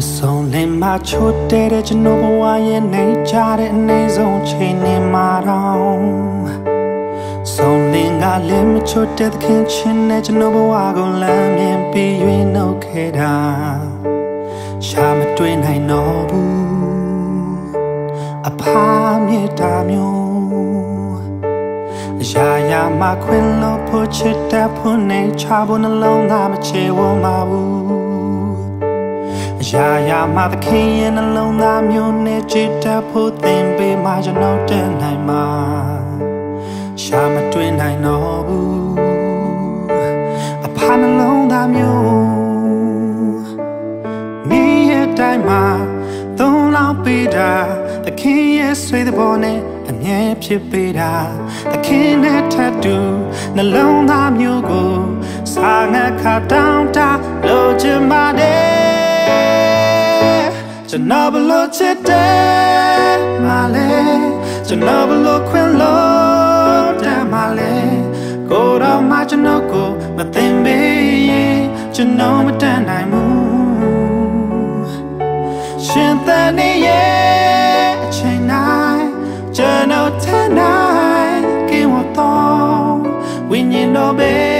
မဆုံးလင်မချိုတဲ့တဲ့ကျွန်တော်ဘဝရဲ့နေကြတဲ့အနေဆုံးချိန်နေမှာတော့ဆုံးလင်ကလည်းမချိုတဲ့သခင်ချင်းနဲ့ကျွန်တော်ဘဝကိုလမ်းမြင်ပြီးရွေးနှုတ်ခဲ့တာရှာမတွေ့နိုင်တော့ဘူးအဖာမြေတာမျိုးအရာရာမခွင်လို့ဖို့ချစ်တဲ့ဖို့နေချဖို့နှလုံးသားမချေဝမှာဘူး ရာရာမှသခင်ရဲ့နှလုံးသားမျိုးနဲ့ချစ်တတ်ဖို့သင်ပေးမှကျွန်တော်တက်နိုင်မှာရှာမတွေ့နိုင်တော့ဘူးအဖာနှလုံးသားမျိုးမိရဲ့တိုင်းမှာသုံးလောက်ပေးတာသခင်ရဲ့ဆွေးသဘောနဲ့အမြဲဖြစ်ပေးတာသခင်နဲ့ထပ်တူနှလုံးသားမျိုးကိုစာငတ်ခါတောင်းတလို့ချင်ပါတယ် ကျွန်တော်ဘလို့ချစ်တယ်မလဲကျွန်တော်ဘလို့ခွင်လို့တယ်မလဲကိုတော့မှကျွန်တော်ကိုမသိမေးရင်ကျွန်တော်မတန်နိုင်ဘူးရှင်သန်နေရဲ့အချိန်တိုင်းကျွန်တော်ထန်နိုင်ကင်းဝတော့ဝိညာဉ်တော်ပဲ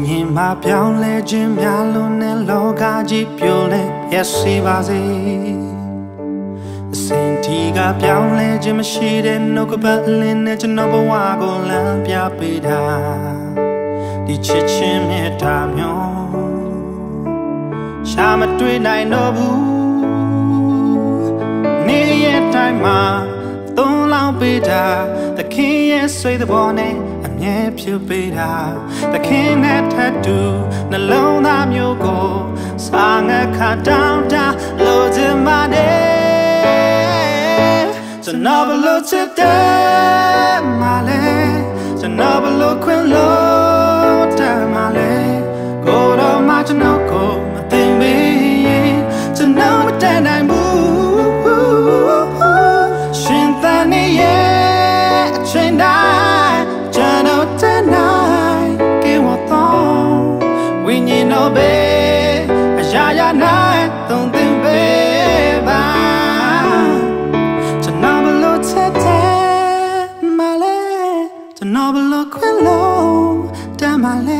ည်ငြင်မှပြောင်းလဲခြင်းများလို့နဲ့လောကကြီးပြိုလဲပျက်စီးပါစေအစင်တီကပြောင်းလဲခြင်းမရှိတဲ့နှုတ်ကပတ်အလင်းနဲ့ကျွန်တော်ဘဝကိုလမ်းပြပေးတာဒီချစ်ချင်းမြတ်တာမျိုးရှာမတွေ့နိုင်တော့ဘူးနေရတိုင်းမှာသုံးလောင်းပေးတာသခင်ရဲ့ဆွေးသဘောနဲ့ မြဲဖြစ်ပေးတာသခင်နဲ့ထပ်တူနှလုံးသားမျိုးကိုစာငတ်ခါတောင်းတလို့ချင်ပါတယ်ကျွန်တော်ဘလို့ချစ်တယ်မလဲ တော့ပဲအရာရာနိုင်သုံးသင်ပေးပါကျွန်တော်ဘလို့ချက်တဲ့မလဲကျွန်တော်ဘလို့ခွင့်လို့တမ်းမလဲ